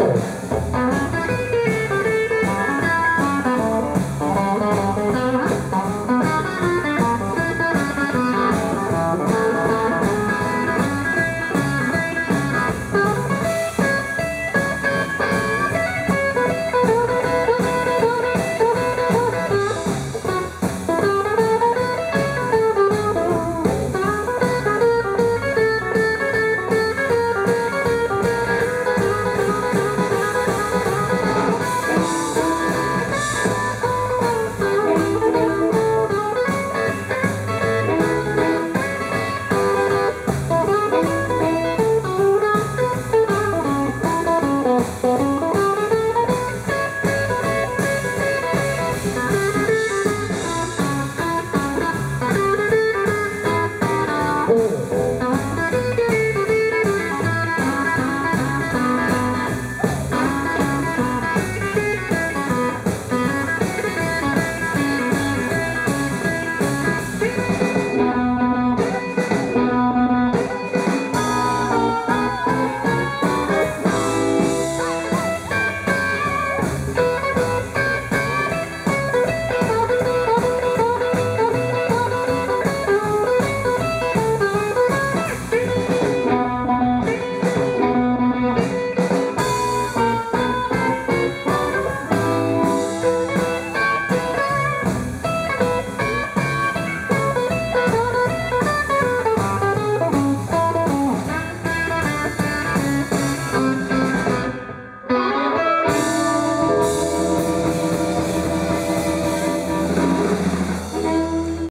Vamos.